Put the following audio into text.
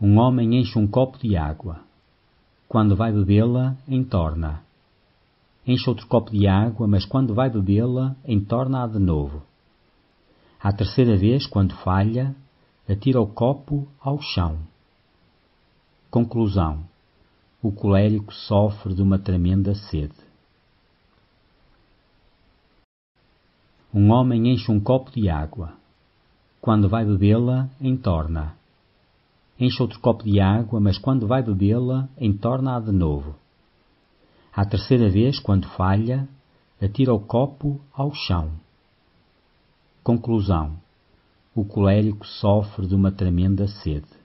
Um homem enche um copo de água. Quando vai bebê-la, entorna. Enche outro copo de água, mas quando vai bebê-la, entorna-a de novo. À terceira vez, quando falha, atira o copo ao chão. Conclusão. O colérico sofre de uma tremenda sede. Um homem enche um copo de água. Quando vai bebê-la, entorna. Enche outro copo de água, mas quando vai bebê-la, entorna-a de novo. À terceira vez, quando falha, atira o copo ao chão. Conclusão. O colérico sofre de uma tremenda sede.